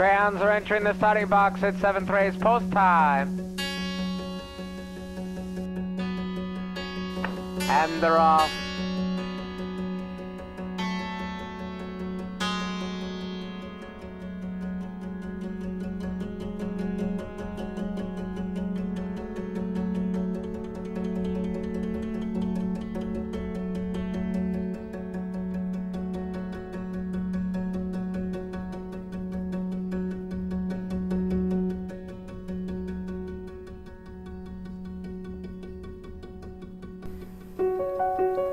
Greyhounds are entering the starting box at 7th race post time. And they're off.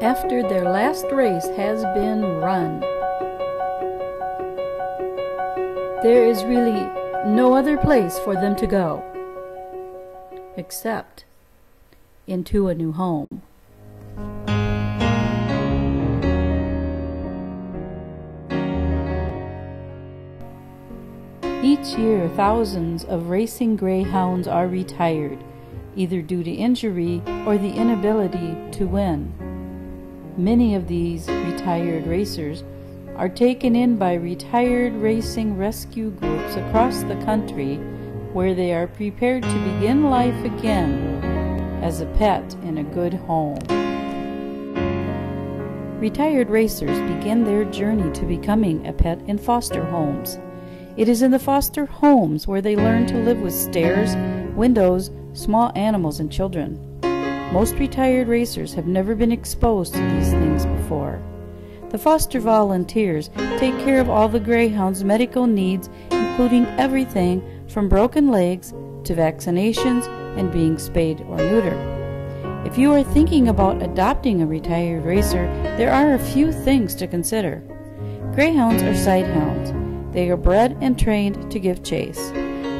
After their last race has been run. There is really no other place for them to go except into a new home. Each year, thousands of racing greyhounds are retired, either due to injury or the inability to win. Many of these retired racers are taken in by retired racing rescue groups across the country where they are prepared to begin life again as a pet in a good home. Retired racers begin their journey to becoming a pet in foster homes. It is in the foster homes where they learn to live with stairs, windows, small animals, and children. Most retired racers have never been exposed to these things before. The foster volunteers take care of all the greyhounds' medical needs, including everything from broken legs to vaccinations and being spayed or neutered. If you are thinking about adopting a retired racer, there are a few things to consider. Greyhounds are sighthounds. They are bred and trained to give chase.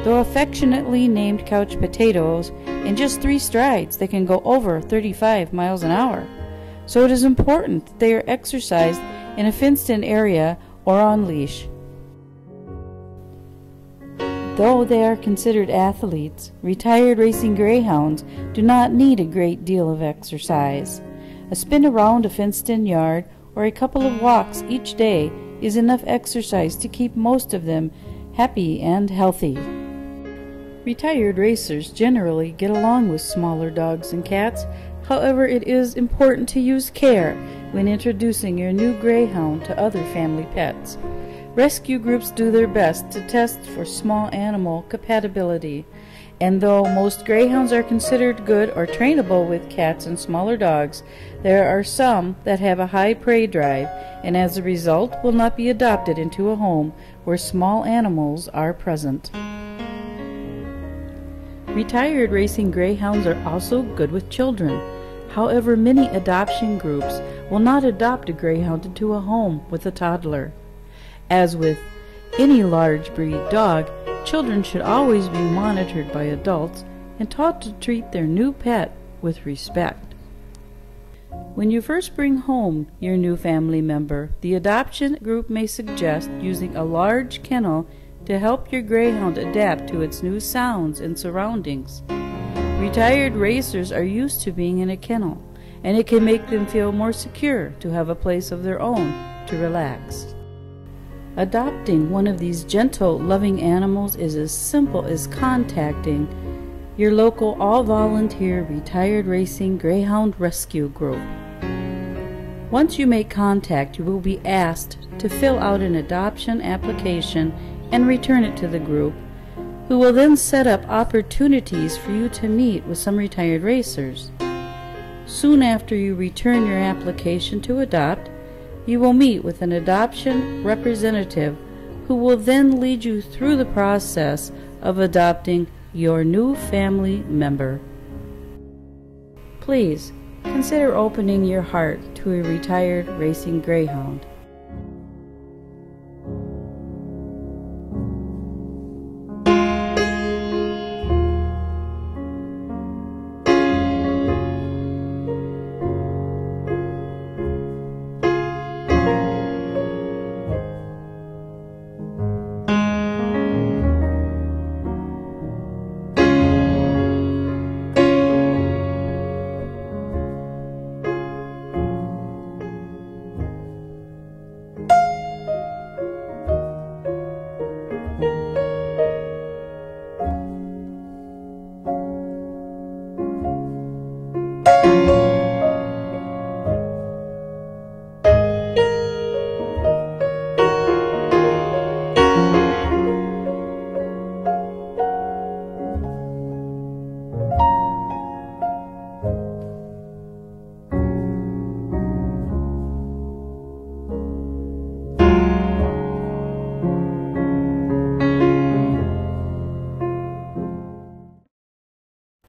Though affectionately named couch potatoes, in just three strides they can go over 35 miles an hour. So it is important that they are exercised in a fenced in area or on leash. Though they are considered athletes, retired racing greyhounds do not need a great deal of exercise. A spin around a fenced in yard or a couple of walks each day is enough exercise to keep most of them happy and healthy. Retired racers generally get along with smaller dogs and cats. However, it is important to use care when introducing your new greyhound to other family pets. Rescue groups do their best to test for small animal compatibility, and though most greyhounds are considered good or trainable with cats and smaller dogs, there are some that have a high prey drive and as a result will not be adopted into a home where small animals are present. Retired racing greyhounds are also good with children. However, many adoption groups will not adopt a greyhound into a home with a toddler. As with any large breed dog, children should always be monitored by adults and taught to treat their new pet with respect. When you first bring home your new family member, the adoption group may suggest using a large kennel to help your greyhound adapt to its new sounds and surroundings. Retired racers are used to being in a kennel, and it can make them feel more secure to have a place of their own to relax. Adopting one of these gentle, loving animals is as simple as contacting your local all volunteer retired racing greyhound rescue group. Once you make contact, you will be asked to fill out an adoption application and return it to the group, who will then set up opportunities for you to meet with some retired racers. Soon after you return your application to adopt, you will meet with an adoption representative who will then lead you through the process of adopting your new family member. Please consider opening your heart to a retired racing greyhound.